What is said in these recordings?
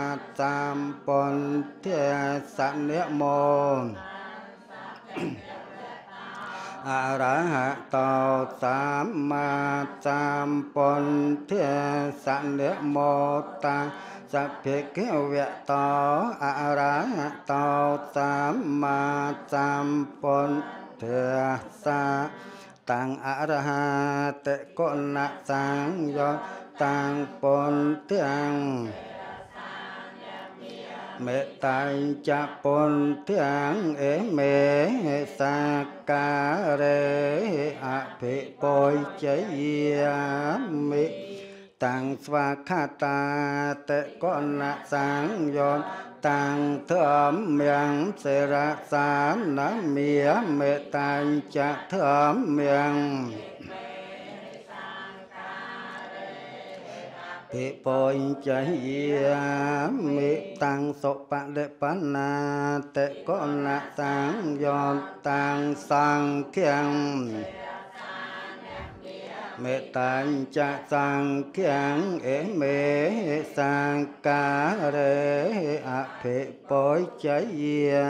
សម្មាសម្ពុទ្ធស្សនមោអរហតោសម្មាសម្ពុទ្ធស្សនមោតាសភេកវៈតោអរហតោសម្មាសម្ពុទ្ធ មេតាញ់ចពុនទាំងអេមេសាការេអភិបុយជយាមិតាំងស្វាខាតាតកុណសង្យោតាំងធម្មយ៉ាងសេរសានមាមេតាញ់ចធម្មយ៉ាង ភិបុញចយាមិតាំងសុបដិបណ្ណាតកុណសង្យោតាំងសង្ឃាំងមេតាញ់ចសង្ឃាំងអេមេសង្ការេអភិបុជយា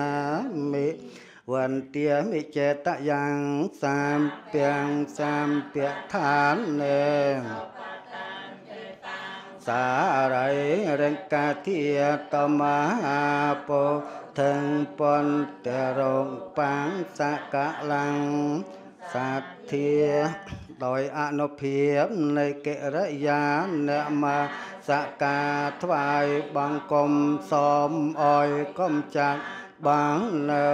សម្ពាំងសម្ពឋាននេសារិរង្កាធាតមហាពោថឹងពន្តរងបាំងសកលាំងសទ្ធាដោយអនុភាពនៃកិរិយាអ្នកមកសកាថ្វាយបង្គំសូមអោយកំចាត់បាងនៅ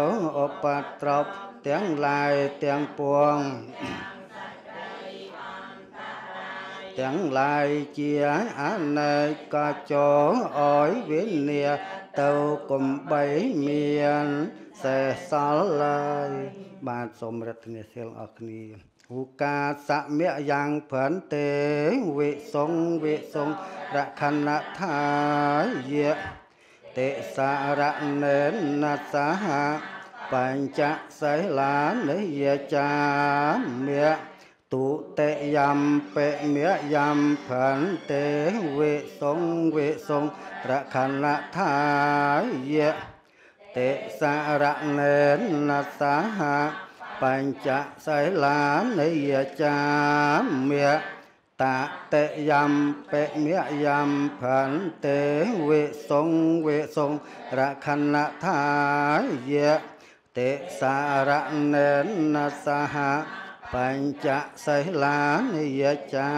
ឧបត្រពទាំងឡាយទាំងពួង ទាំងឡាយជាអនេកចោអោយវិញ្ញាទៅកំបីមានសេះសល់ឡើយបាទសូមរតនាសិលអរគ្នាឧកាសមៈយ៉ាងព្រន្ទេវិសងវិសងរខណថាយៈតិសារៈនេនសហបញ្ចសិលានិយចាមៈ ទុតិយំពេមៈយំផន្ទេវិសងវិសងរខណថាយៈតិសារៈនេនសហបញ្ចសិលានិយចាមៈតតិយំពេមៈយំផន្ទេវិសងវិសងរខណថាយៈតិសារៈនេនសហ បញ្ចសិលានិយចា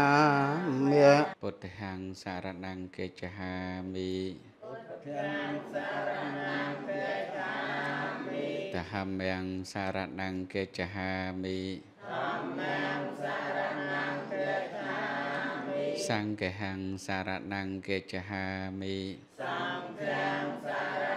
មៈពុទ្ធហង្សារណង្កេចហាមិទាំងសារណាពេតាមិតហមំសារណង្កេចហាមិធម្មងសារណាពេតាមិសង្ឃហង្សារណង្កេចហាមិសង្ឃងសារណាពេតាមិ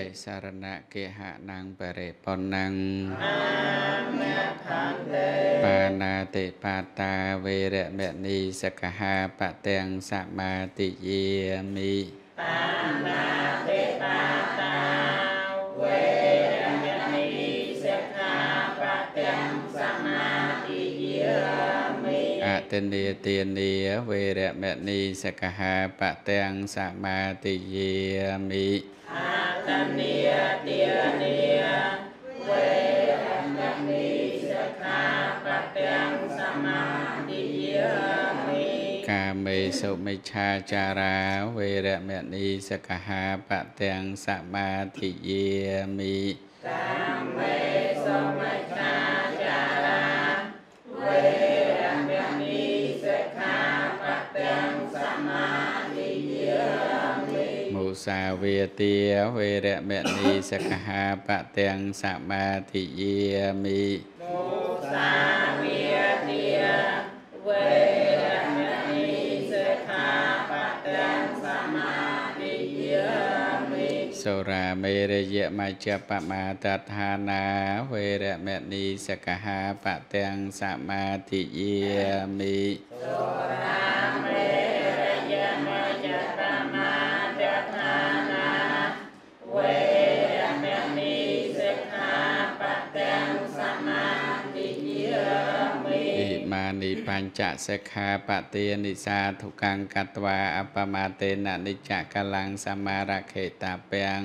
តិសារណកេហណង្បរិបុណង្អាមេខន្ទេបាណាតិបាតាវេរមណីសកហាបទាំងសមាទិយាមិបាណាតិបាតាវេរមណីសិក្ខាបទាំងសមាទិយាមិអទិនេទានាវេរមណីសកហាបទាំងសមាទិយាមិ អតនិយទានិយវេរមណីសិក្ខាបទាំងសមាទិយាមិកាមេសុមិច្ឆាចារាវេរមណីសកហាបទាំងសមាទិយាមិកាមេសមច្ឆាចា មុសាវាទាវេរមណីសកហាបទាំងសមាទិយាមិមុសាវិទាវេរមណីសិក្ខាបទាំងសមាទិយាមិសុរាមេរយមជ្ជបមាតដ្ឋានាវេរមណីសកហាបទាំងសមាទិយាមិសុរាមេរយ និបញ្ចសិក្ខាបទានិសាធុកੰកត្វាអបមាតេននិច្ចកលੰសមារខេតាពាំង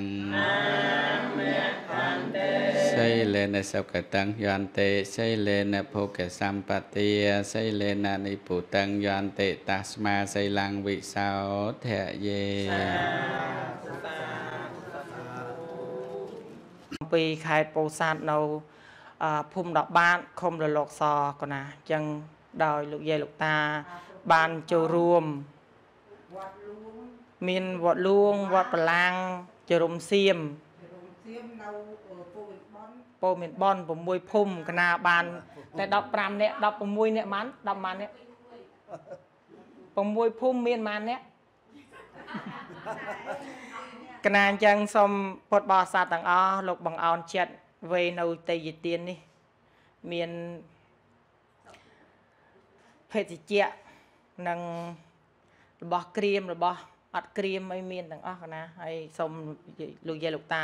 សិលេនសុគតੰយន្តេសិលេនភោគសម្បទាសិលេននិពុតੰយន្តេតស្មាសិលੰវិសោធយេពីខេត្តពោធិ៍សាត់នៅភូមិដបាតឃុំរលកសកណាអញ្ចឹង ដោយលោកយាយលោកតា បានចូលរួមមានវត្តលួងវត្តបឡាំងជរុំសៀមសៀមនៅពោមានបន6ភូមិកណាបាន តែ15នាក់16នាក់បាន10ម៉ាននាក់6ភូមិមានម៉ាននាក់កណាអញ្ចឹងសូមពុទ្ធបរិស័ទទាំងអស់លោកបងអោនចិត្តវេនៅទេយទាននេះ មាន ភេទជ្ជៈនិងរបស់ក្រៀមរបស់អត់ក្រៀមអីមានទាំងអស់កណាហើយសូមលោកយាយលោកតា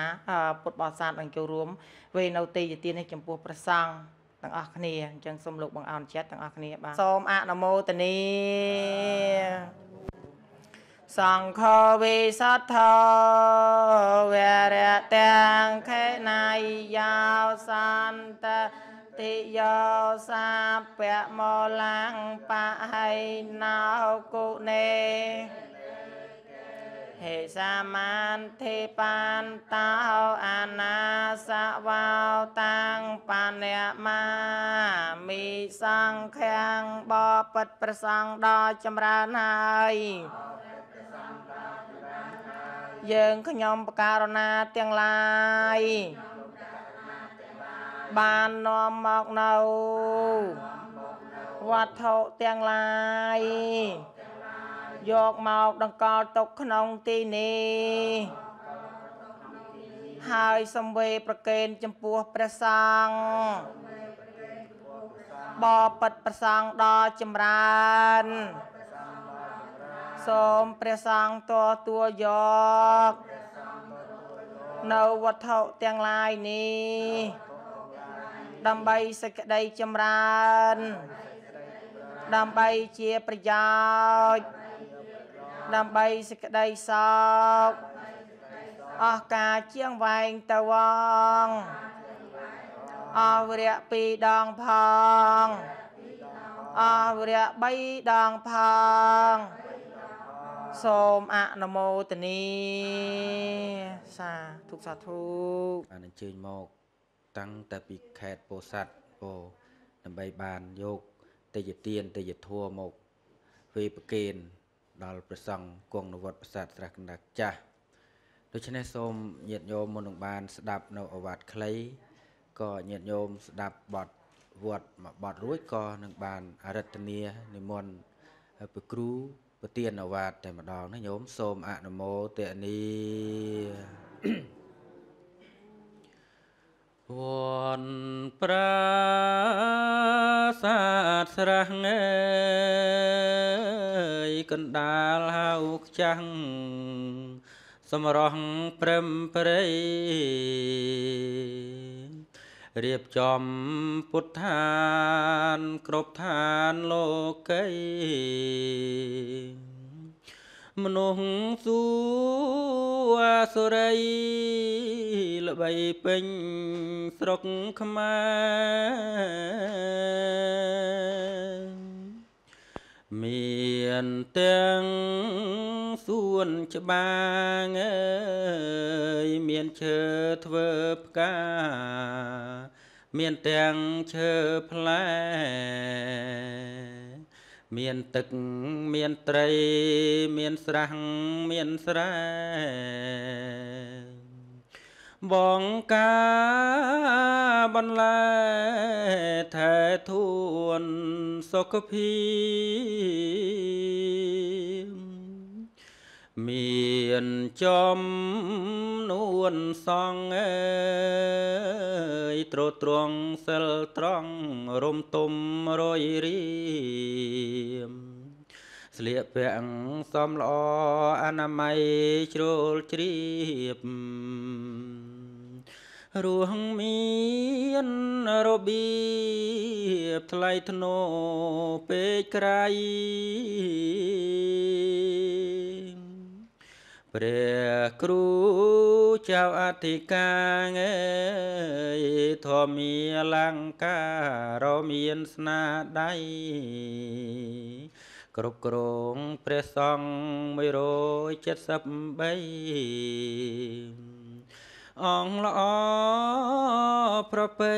ពុទ្ធបរិស័ទនឹងចូលរួមវេនៅទេយទាននេះចំពោះព្រះសង្ឃទាំងអស់គ្នាអញ្ចឹងសូមលោកបងអោនចិត្តទាំងអស់គ្នាបាទសូមអនុមោទនាសង្ឃវិសទ្ធោវរៈទាំងខេណៃយោសន្ត តិយោសាពៈមលាំងបហៃណោគុណេហេសាមានទេបានតោអាណាសវោតាំងបញ្ញាមាមីសង្ឃាំងបបិទ្ធប្រសងដល់ចម្រើនហើយយើងខ្ញុំបការណាទាំងឡាយ បាននាំមកនៅវត្ថុទាំងឡាយយកមកដង្កល់ទុកក្នុងទីនេះហើយសំវេប្រកេនចំពោះព្រះសង្ឃបបិទ្ធប្រសង្ឃដ៏ចម្រើនសូមព្រះសង្ឃតទួយកនៅវត្ថុទាំងឡាយនេះ ដើម្បីសេចក្តីចម្រើន ដើម្បីជាប្រយោជន៍ដើម្បីសេចក្តីសោកអស់ការជាងវែងទៅវងអស់វរៈ2ដងផងអស់វរៈ3ដងផងសូមអនុមោទនីសាធុសាធុបានអញ្ជើញមក តាំងតែពីខេត្តពោធិ៍សាត់ពោដើម្បីបានយកទេយទានទេយធัวមកវេប្រគេនដល់ព្រះសង្ឃគង់នៅវត្តប្រាសាទស្រះកណ្ដាលចាស់ដូច្នេះសូមញាតិញោមមុននឹងបាន ស្ដាប់នៅអវាទខ្លីក៏ញាតិញោមស្ដាប់បទវត្តមួយបទរួចក៏នឹងបានអរិទ្ធនានិមន្តព្រះគ្រូប្រទានអវាទតែម្ដងណាញោមសូមអនុមោទនី វនប្រាសាទស្រះងើយកណ្ដាលហៅខ្ចាំងសម្រស់ព្រឹមព្រៃរៀបចំពុទ្ធានគ្រប់ឋានលោកី មនុស្សសួអាសុរីល្បីពេញស្រុកខ្មែរមានទាំងសួនច្បាងអើយមានឈើធ្វើផ្កាមានទាំងឈើផ្លែ មានទឹកមានត្រី មានស្រះមានស្រែបងកាបន្លែថែធួនសុខភាព មានចំនួនសងអើយត្រត្រង់សិលត្រង់រំទុំរយរៀមស្លៀកពាក់សំល្អអនាម័យជ្រុលជ្រាបរួងមានរបៀបថ្លៃធ្នូពេកក្រៃ ព្រះគ្រូចៅអធិការអើយធម្មាលង្ការមានស្នាដៃគ្រប់គ្រងព្រះសង្ឃ173អង្គល្អប្រពៃ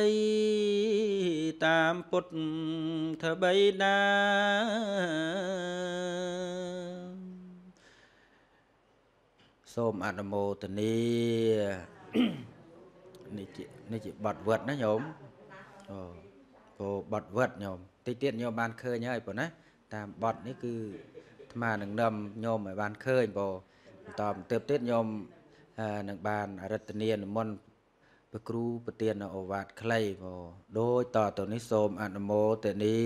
តាមពុទ្ធធបៃតា សូមអនុមោទនានេះជានេះជាបទវត្តណាញោមអូពោបទវត្តញោមតិចទៀតញោមបានឃើញហើយប៉ុណ្ណាតាមបទនេះគឺអាត្មានឹងនាំញោមឲ្យបានឃើញពោបន្តបន្ទាប់ទៀតញោមនឹងបានរតនានិមន្តព្រះគ្រូប្រទាននៅអូវាទខ្លីពោដោយតទៅនេះសូមអនុមោទនា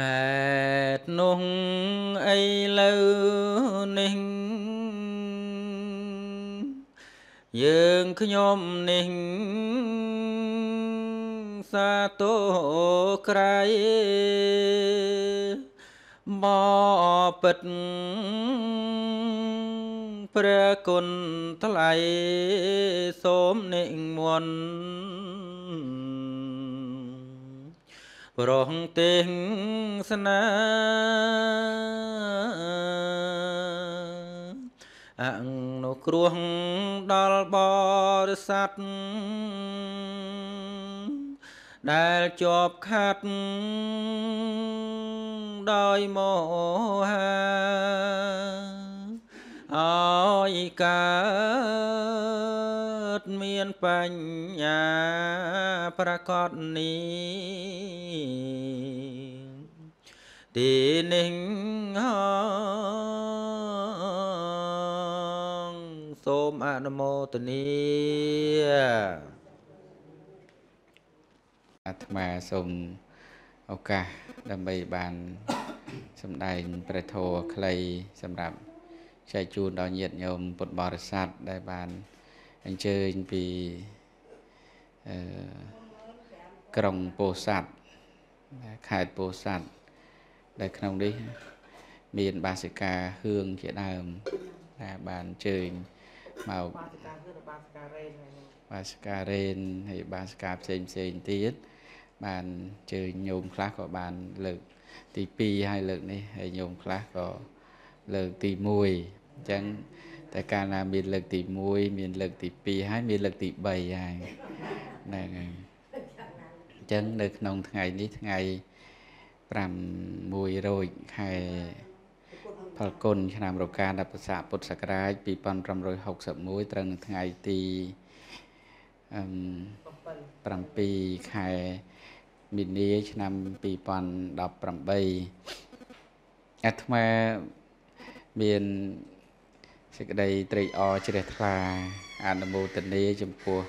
ហេតុនោះអីលើនេះយើងខ្ញុំនេះសាទោក្រៃបពិតព្រះគុណថ្លៃសូមនិមន្ត ប្រងទេសនាអនុគ្រោះដល់បរិស័ទដែលជាប់ខាត់ដោយមោហាអើយកើ តមានបញ្ញាប្រកបនេះទីនេះហងសូមអនុមោទនាអាត្មាសូមឱកាសដើម្បីបានសម្ដែងព្រះធម៌ខ្លីសម្រាប់ចែកជូនដល់ញាតិញោមពុទ្ធបរិស័ទដែលបាន អញ្ជើញពីអឺក្រុងពោធិ៍សាត់ខេត្តពោធិ៍សាត់ដែលក្នុងនេះមានបាសិកាហឿងជាដើមដែលបានអញ្ជើញមកបាសិកាហឿងបាសិការ៉េនបាសិការ៉េនហើយបាសិកាផ្សេងផ្សេងទៀតបានជើញញោមខ្លះក៏បានលើកទី2ហើយលើកនេះហើយញោមខ្លះក៏លើកទី1អញ្ចឹង តែកាលណាមានលើកទី1មានលើកទី2ហើយមានលើកទី3ហើយហ្នឹងហើយអញ្ចឹងនៅក្នុងថ្ងៃនេះថ្ងៃ6រោចខែផលគុណឆ្នាំរកាដល់ប្រសាពុទ្ធសករាជ2561ត្រូវនៅថ្ងៃទី7ខែមីនាឆ្នាំ2018អាត្មាមាន សេចក្តីត្រេកអរជ្រះថ្លាអនុមោទនាចំពោះ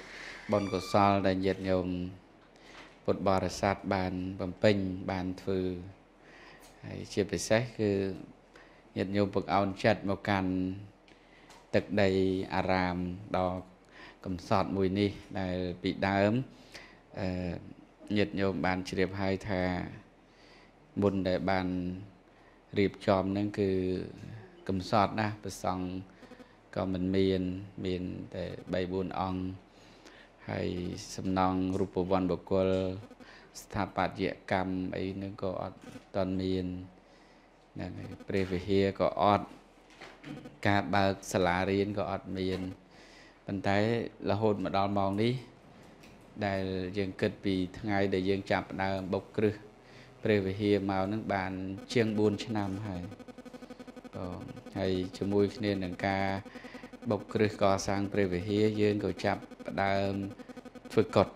បុណ្យកុសលដែលញាតិញោមពុទ្ធបរិស័ទបានបំពេញបានធ្វើហើយជាពិសេសគឺញាតិញោមពឹកអោនចិត្តមកកាន់ទឹកដីអារាមដ៏កំសត់មួយនេះដែលពីដើមអឺញាតិញោមបានជ្រាបហើយថាមុនដែលបានរៀបចំហ្នឹងគឺកំសត់ណាស់ប្រសង់ ក៏មិនមានមានតែ3 4អង្គហើយសំណង់រូបវ័នបុគ្គលស្ថាបត្យកម្មអីហ្នឹងក៏អត់តន់មានហ្នឹងហើយព្រះវិហារក៏អត់ការបើកសាលារៀនក៏អត់មានប៉ុន្តែរហូតមកដល់ម៉ោងនេះដែលយើងគិតពីថ្ងៃដែលយើងចាប់ផ្ដើមបុកគ្រឹះព្រះវិហារមកនឹងបានជាង4ឆ្នាំហើយបង ហើយជាមួយគ្នានឹងការបុកគ្រឹះកសាងព្រះវិហារយើងក៏ចាប់ផ្ដើមធ្វើកត់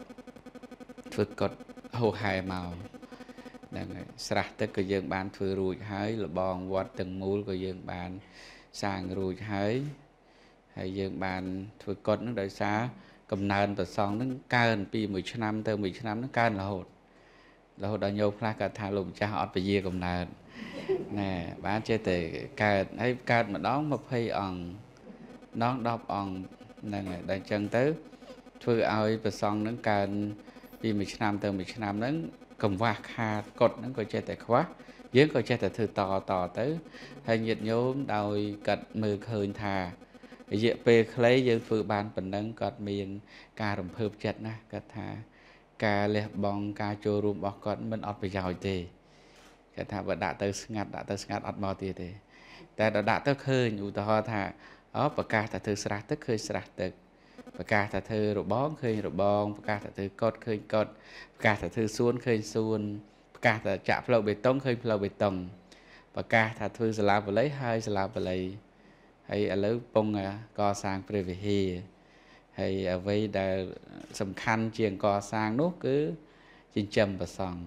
ធ្វើកត់ហោហែមកហ្នឹងហើយស្រះទឹកក៏យើងបានធ្វើរួចហើយលបងវត្តទាំងមូលក៏យើងបានសាងរួចហើយហើយយើងបានធ្វើកត់នឹងដោយសារកំណើនប្រសងនឹងកើនពីមួយឆ្នាំទៅមួយឆ្នាំនឹងកើនរហូតរហូតដល់ញោមខ្លះគាត់ថាលោកម្ចាស់អត់ពជាកំណើត ណែបានចេះតែកើតហើយកើតម្ដង20អង្គដង10អង្គហ្នឹងហើយដល់អញ្ចឹងទៅ ធ្វើឲ្យប្រសងហ្នឹងកើនពីមួយឆ្នាំទៅមួយឆ្នាំហ្នឹងកង្វះខាតកត់ហ្នឹងក៏ចេះតែខ្វះយើងក៏ចេះតែធ្វើតតទៅហើយញាតិញោមដោយកាត់មើលឃើញថារយៈពេលខ្លីយើងធ្វើបានប៉ុណ្ណឹងគាត់មាន ការរំភើបចិត្តណាស់គាត់ថា ការលះបង់ការចូលរួមរបស់គាត់មិនអត់ប្រយោជន៍ទេ គាត់ថាបើដាក់ទៅស្ងាត់ដាក់ទៅស្ងាត់អត់មកទៀតទេតែដល់ដាក់ទៅឃើញឧទាហរណ៍ថាអូប្រកាសថាធ្វើស្រះទឹកឃើញស្រះទឹកប្រកាសថាធ្វើរបងឃើញរបងប្រកាសថាធ្វើកុដឃើញកុដប្រកាសថាធ្វើសួនឃើញសួនប្រកាសថាចាក់ផ្លូវបេតុងឃើញផ្លូវបេតុងប្រកាសថាធ្វើសាលាបល័យហើយសាលាបល័យហើយឥឡូវពងកសាងព្រះវិហារហើយអ្វីដែលសំខាន់ជាងកសាងនោះគឺចិញ្ចឹមប្រសង់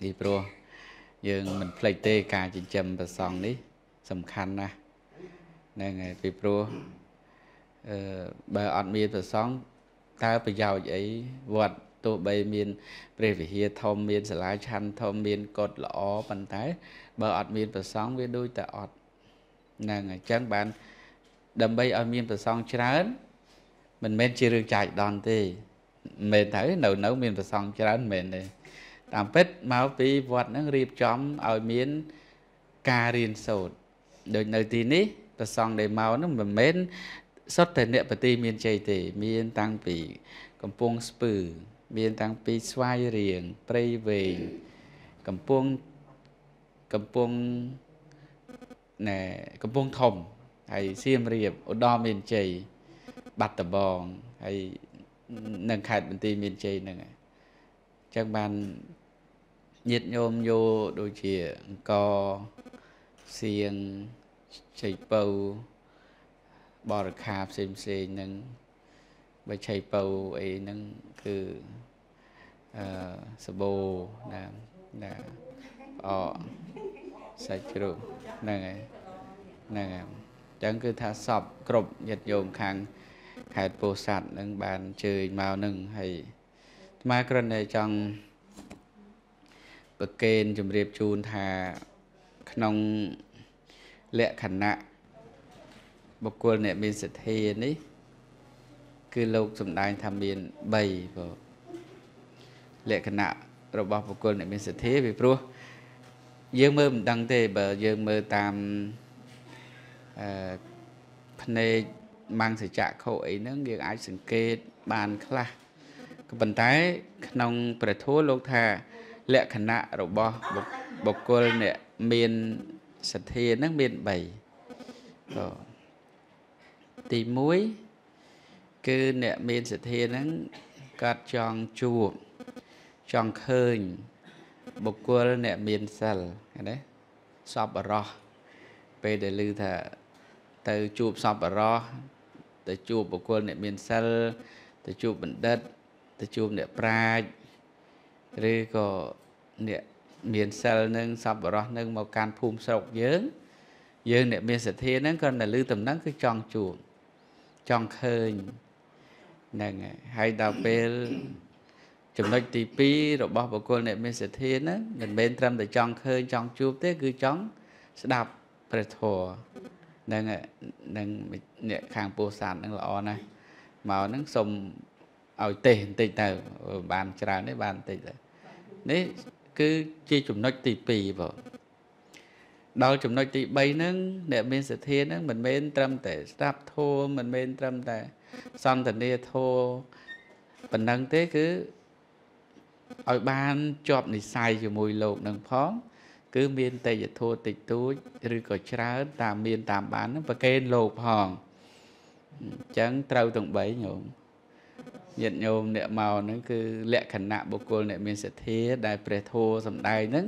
ពីព្រោះ យើងមិនភ្លេចទេការចិញ្ចឹមប្រសង់នេះសំខាន់ណាស់ហ្នឹងហើយពីព្រោះអឺបើអត់មានប្រសង់តើប្រយោជន៍អីវត្តទោះបីមានព្រះវិហារធំមានសាលាឆាន់ធំមានកុដល្អប៉ុន្តែបើអត់មានប្រសង់វាដូចតែអត់ហ្នឹងអញ្ចឹងបានដើម្បីឲ្យមានប្រសង់ច្រើនមិនមែនជារឿងចាច់ដន់ទេមិនមែនទៅនៅនៅមានប្រសង់ច្រើនមិនមែនទេ តាមពិតមកពីវត្តហ្នឹងរៀបចំឲ្យមានការរៀនសូត្រដូចនៅទីនេះប្រសង់ដែលមកហ្នឹងមិនមែនសុទ្ធតែអ្នកបទីមានជ័យទេ មានតាំងពីកំពង់ស្ពឺ មានតាំងពីស្វាយរៀងព្រៃវែងកំពង់កំពង់ណែកំពង់ធំហើយសៀមរាបឧត្តរមានជ័យបាត់ដំបងហើយនៅខេត្តបន្ទាយមានជ័យហ្នឹងអញ្ចឹងបាន ញាតញោមយោដូចជាអង្គសៀងជ័យពៅបរិខាផ្សេងផ្សេងហ្នឹងបើឆៃពៅអីហ្នឹងគឺអឺសបោណាណាអសាច់ជ្រូកហ្នឹងហើយហ្នឹងហើយអញ្ចឹងគឺថាសពគ្រប់ញាតិញោមខាងខេត្តពោធិ៍សាត់នឹងបានជើញមកនឹងហើយស្មាគ្រិនតែចង់ ប្រកេនជម្រាបជូនថាក្នុងលក្ខណៈបុគ្គលអ្នកមានសទ្ធានេះ គឺលោកសំដែងថាមាន3បងលក្ខណៈរបស់បុគ្គលអ្នកមានសទ្ធាពីព្រោះយើងមើលមិនដឹងទេបើយើងមើលតាមអឺភ្នែកមង្សចក្ខុអីហ្នឹងយើងអាចសង្កេតបានខ្លះក៏ប៉ុន្តែក្នុងព្រះធម៌លោកថា លក្ខណៈរបស់បុគ្គលអ្នកមានសទ្ធាហ្នឹងមាន3បាទទី1គឺអ្នកមានសទ្ធាហ្នឹងគាត់ចង់ជួបចង់ឃើញបុគ្គលអ្នកមានសិលឃើញទេសពបរោះពេលដែលឮថាទៅជួបសពបរោះទៅជួបបុគ្គលអ្នកមានសិលទៅជួបបណ្ឌិតទៅជួបអ្នកប្រាជ្ញ ឬក៏អ្នកមានសិលនឹងសពបរោះនឹងមកកាន់ភូមិស្រុកយើង យើងអ្នកមានសទ្ធាហ្នឹងក៏នៅលើតំណែងគឺចង់ជួបចង់ឃើញហ្នឹងហើយដល់ពេលចំណុចទី2របស់បុគ្គលអ្នកមានសទ្ធាហ្នឹងមិនមែនត្រឹមតែចង់ឃើញចង់ជួបទេ គឺចង់ស្ដាប់ព្រះធម៌ហ្នឹងនឹងអ្នកខាងពោធិ៍សាត់ហ្នឹងល្អណាស់មកហ្នឹងសុំ ឲ្យទេសបន្តិចទៅបានច្រើនទេបានបន្តិចទៅនេះគឺជាចំណុចទី2បងដល់ចំណុចទី3ហ្នឹងអ្នកមានសទ្ធាហ្នឹងមិនមែនត្រឹមតែស្ដាប់ធម៌មិនមែនត្រឹមតែសន្តានាធម៌ប៉ុណ្ណឹងទេគឺឲ្យបានជាប់និស័យជាមួយលោកនឹងផង គឺមានតេយ្យធម៌តិចតួចឬក៏ច្រើនតាមមានតាមបានហ្នឹងប្រកេនលោកផងអញ្ចឹងត្រូវទាំង3ញោម ញាតិញោមអ្នកមកហ្នឹងគឺលក្ខណៈបុគ្គលអ្នកមានសទ្ធាដែលព្រះធម៌សំដែងហ្នឹង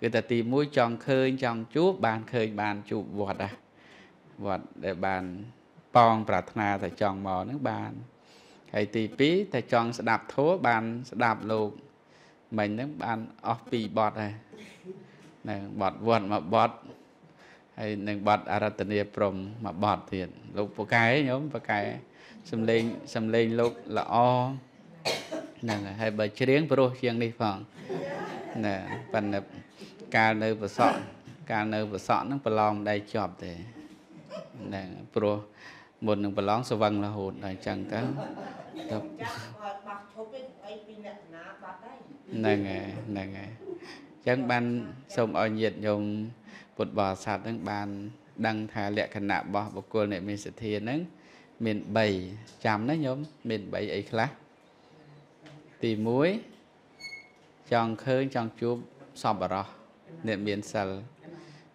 គឺតែទី1ចង់ឃើញចង់ជួបបានឃើញបានជួបវត្តណាវត្តដែលបានប៉ងប្រាថ្នាតែចង់មកហ្នឹងបានហើយទី2តែចង់ស្ដាប់ធម៌បានស្ដាប់លោកមិញហ្នឹងបានអស់ពីបទហើយនឹងបទវត្តមួយបទហើយនឹងបទអរតនីព្រំមួយបទទៀតលោកពូកែញោមពូកែ សំលេងសំលេងលោកល្អហ្នឹងហើយបើច្រៀងព្រោះជាងនេះផងណាប៉ុន្តែកាលនៅប្រសក់កាលនៅប្រសក់ហ្នឹងប្រឡងមិនដៃជាប់ទេហ្នឹងព្រោះមុននឹងប្រឡងស្វឹងរហូតដល់អញ្ចឹងទៅទៅចាក់បាក់ឈប់ឯងអីពីអ្នកណាបាត់ហើយហ្នឹងហើយហ្នឹងហើយអញ្ចឹងបានសូមឲ្យញាតិញោមពុទ្ធបរិស័ទហ្នឹងបាន ដឹងថាលក្ខណៈរបស់បុគ្គលអ្នកមានសទ្ធាហ្នឹង មាន3ចាំណាញោមមាន3អីខ្លះទី1ចង់ឃើញចង់ជួបសពបរោះអ្នកមានសិល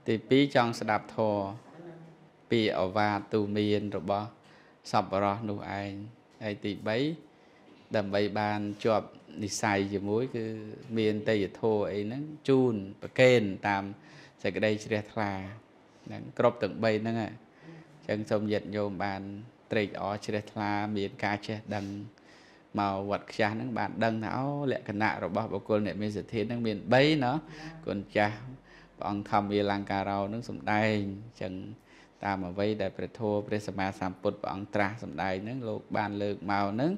ទី2ចង់ស្ដាប់ធម៌ពីអវាទទូមានរបស់សពបរោះនោះឯងហើយទី3ដើម្បីបានជាប់និស័យជាមួយ គឺមានតេយ្យធោអីហ្នឹងជូនប្រកេនតាមសេចក្តីជ្រះថ្លាហ្នឹងគ្រប់ទាំង3ហ្នឹងអញ្ចឹងសូមញាតិញោមបាន ត្រេកអរជ្រះថ្លាមានការចេះដឹងមកវត្តខ្ចាស់ហ្នឹងបានដឹងថាអូលក្ខណៈរបស់បុគ្គលអ្នកមានសទ្ធាហ្នឹងមាន3ណោះគុណចាស់ព្រះអង្គធម្មវិលង្ការោនឹងសំដែងអញ្ចឹងតាមអ្វីដែលព្រះធម៌ព្រះសម្មាសម្ពុទ្ធព្រះអង្គត្រាស់សំដែងហ្នឹងលោកបានលើកមកហ្នឹង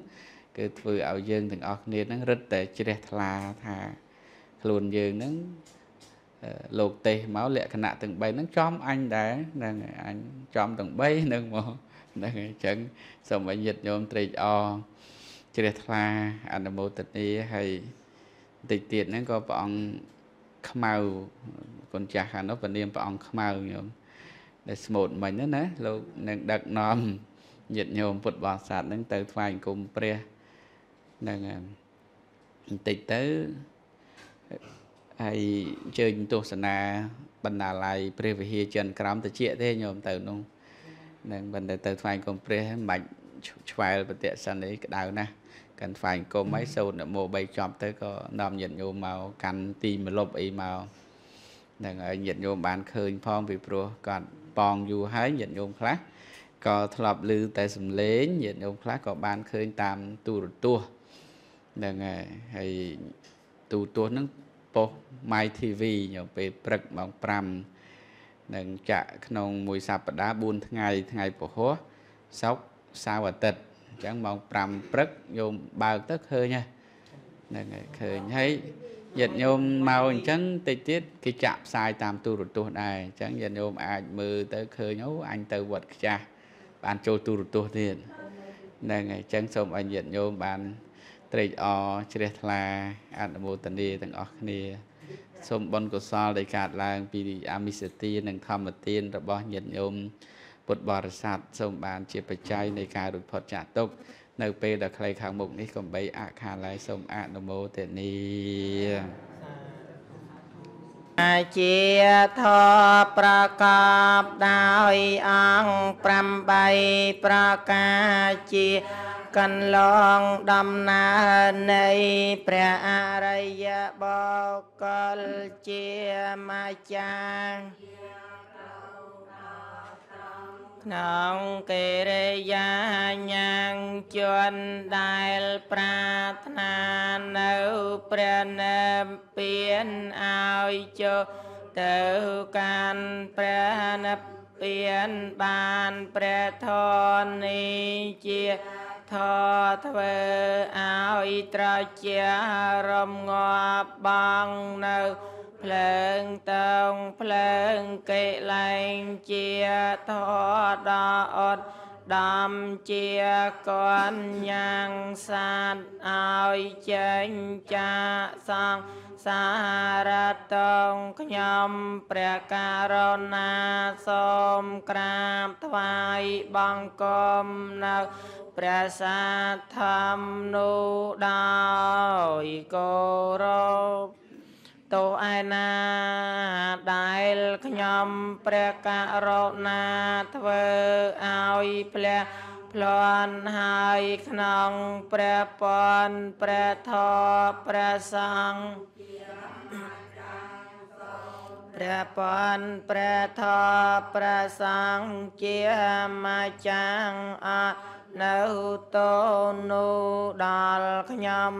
គឺធ្វើឲ្យយើងទាំងអស់គ្នាហ្នឹងរឹតតែជ្រះថ្លាថាខ្លួនយើងហ្នឹងលោកទេសមកលក្ខណៈទាំង3ហ្នឹងចំអញដែរហ្នឹងអញចំទាំង3ហ្នឹងមក ហ្នឹងអញ្ចឹងសូមឲ្យញាតិញោមត្រេកអរជ្រះថ្លាអនុមោទនាហើយបន្តិចទៀតហ្នឹងក៏ព្រះអង្គខ្មៅគុណចាស់ខាងនោះពនាមព្រះអង្គខ្មៅញោមដែលស្មូតមិញណាលោកនឹងដឹកនាំញាតិញោមពុទ្ធបរិស័ទហ្នឹងទៅថ្វាយគុំព្រះហ្នឹងបន្តិចទៅហើយអញ្ជើញទស្សនាបណ្ណាល័យព្រះវិហារចិនក្រមតិចទេញោមទៅនោះ នឹងមិនទៅទៅថ្វាយគុំព្រះមិនបាច់ឆ្វែលប្រតិសិននេះក្តៅណាស់កាន់ថ្វាយគុំហើយសូត្រនមោ3ចប់ទៅក៏នាំញាតិញោមមកកាន់ទីមលប់អីមកនឹងហើយញាតិញោមបានឃើញផងពីព្រោះគាត់ប៉ងយូរហើយញាតិញោមខ្លះក៏ធ្លាប់ឮតែសំឡេងញាតិញោមខ្លះក៏បានឃើញតាមទូរទស្សន៍ហ្នឹងហើយហើយទូរទស្សន៍ហ្នឹងប៉ុស My TV ញោមពេលព្រឹកម៉ោង5 នឹងចាក់ក្នុងមួយសប្តាហ៍4ថ្ងៃថ្ងៃពហុសុក្រសៅរ៍អាទិត្យអញ្ចឹងម៉ោង5ព្រឹកញោមបើកទៅឃើញហ្នឹងហើយឃើញហើយញាតិញោមមកអញ្ចឹងតិចទៀតគេចាក់ផ្សាយតាមទូរទស្សន៍ដែរអញ្ចឹងញាតិញោមអាចមើលទៅឃើញអូអញទៅវត្តខ្ចាស់បានចូលទូរទស្សន៍ទៀតហ្នឹងហើយអញ្ចឹងសូមឲ្យញាតិញោមបានត្រេកអរជ្រះថ្លាអនុមោទនាទាំងអស់គ្នា សូមបុណ្យកុសលដែលកើតឡើង ពីអាមិសទាននិងធម្មទានរបស់ញាតិញោមពុទ្ធបរិស័ទសូមបានជាបច្ច័យនៃការរួចផុតចាកទុក្ខនៅពេលដែលខ្លីខាងមុខនេះកំបីអខាឡៃសូមអនុមោទនីអាជាធប្រកបដោយអង្គ8ប្រការជា កន្លងដំណើរនៃព្រះអរិយបុគ្គលជាម្ចាស់ក្នុងកិរិយាញាងជន់ដែលប្រាថ្នានៅព្រះនិព្វានឲ្យចុះទៅកាន់ព្រះនិព្វានបានព្រះធននេះជា ធធ្វើឲ្យត្រជារំងាប់បងនៅភ្លើងតងភ្លើងកិលែងជាធដអត់ដំជាកនយ៉ាងសាទឲ្យចេញចាសង សារតងខ្ញុំព្រះករណាសូមក្រាបថ្វាយបង្គំនៅព្រះសាធម្មនោះដោយគោរពទោឯណាដែលខ្ញុំព្រះករុណាធ្វើឲ្យផ្លះផ្លន់ហើយក្នុងព្រះពនព្រះធម៌ព្រះសង្ឃ ព្រះពនព្រះធម៌ព្រះសង្ឃជាម្ចាស់អនៅតូនូដល់ខ្ញុំ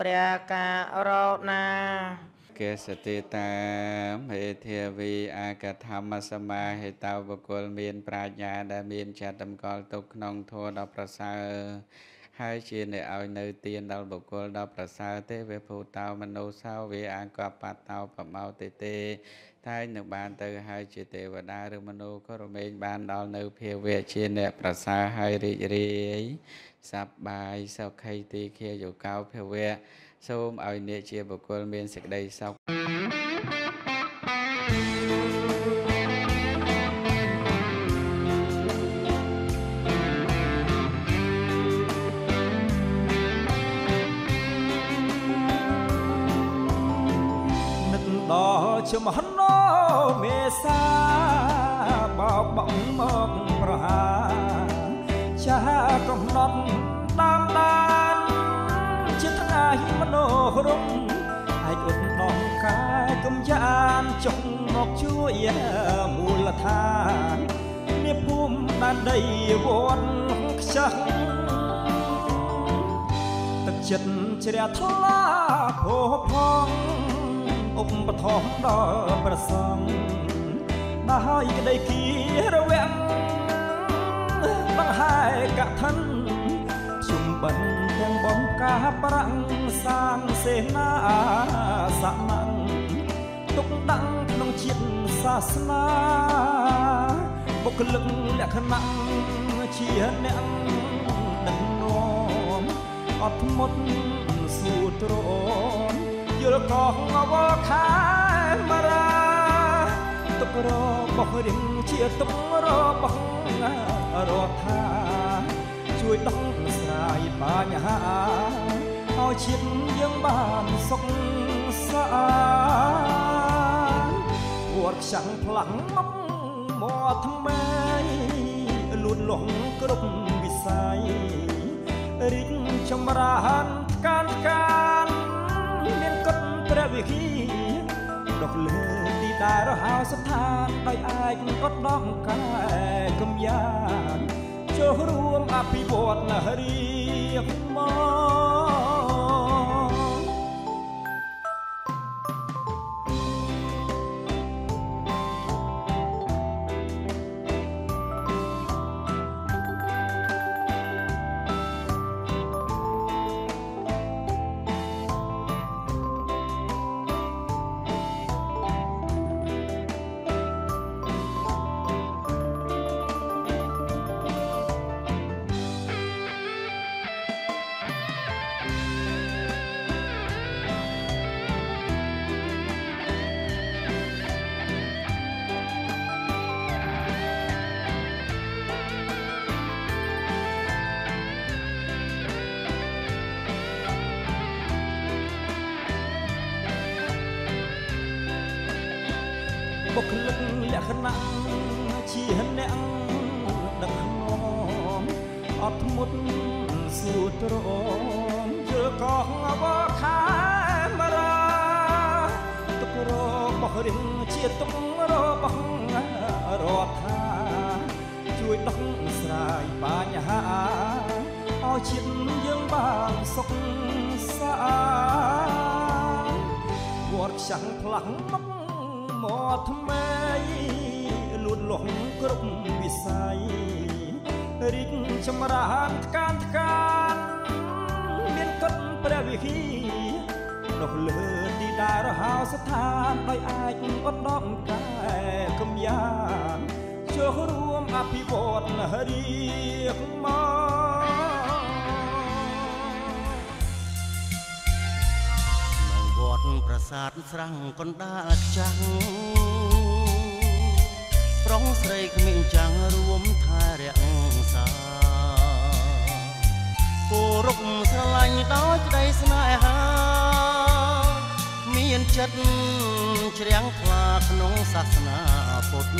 ព្រះករុណាកេសតិតាហេធាវីអាកធម្មសមាហេតវគុលមាន ប្រាជ្ញាដែលមានចិត្តតម្កល់ទុកក្នុងធម៌ដ៏ប្រសើរ ហើយជាអ្នកឲ្យនៅទានដល់បុគ្គលដល់ប្រសើរទេវភូតោមនោសោវេអង្គបតោបមោទេទេតែនឹងបានទៅហើយជាទេវតាឬមនុស្សក៏រមែងបានដល់នៅភាវៈជាអ្នកប្រសើរហើយរីករាយសប្បាយសុខីទីខាយកោភាវៈសូមឲ្យអ្នកជាបុគ្គលមានសេចក្តីសុខ ដីវត្តខ្ចាស់ទឹកចិត្តជ្រះថ្លាផោផងឧបត្ថម្ភដល់ប្រសងដោយក្តីគៀរវាំងបង្ហាយកថាជុំបិណ្ឌទាំងបំកាប្រាំងសាងសេនាសម័ងទុកដាក់ក្នុងជាតិសាសនា បុគ្គលិកលក្ខណៈជាអ្នកដឹកនាំអត់ធ្មត់ស៊ូទ្រាំយល់កោះអវខែមរាទុកររបស់រៀងជាទុករបស់រដ្ឋាជួយដោះស្រាយបញ្ហាឲ្យជាតិយើងបានសុខសាន្តវត្តខ្ចាំងផ្លាំងមក មកថ្មីលួនលងគ្រប់វិស័យរីកចម្រើនការការមានកត់ព្រះវិហារដុកលើទីដែលរហោស្ថានដោយអាចកត់ដងកាយកំយ៉ានចូលរួមអភិវឌ្ឍនរៀបមក បុគ្គលិកលក្ខណៈជាអ្នកដឹកនាំអត់ធ្មត់សួរទ្រាំយល់កោះអវខែមរាទុកររបស់រៀងជាទុករបស់រដ្ឋាជួយដោះស្រាយបញ្ហាឲ្យជាតិយើងបានសុខសាន្តវត្តខ្ចាំងផ្លាំង មកមកថ្មីលួនលងគ្រប់វិស័យរីកចម្រើនថ្កានថ្កានមានកត់ព្រះវិហារនោះលើទីដែលរហោស្ថានដោយអាចអត់ដកកាយកំយ៉ានចូលរួមអភិវឌ្ឍនរៀបមក សាទស្រាំងកណ្ដាលខ្ចាំងប្រុងស្រីគ្មានចាំងរួមថែរក្សាគោរពស្រឡាញ់ដោយក្តីស្នេហា មានចិត្តជ្រាំងថ្លាក្នុងសាសនាពុទ្ធ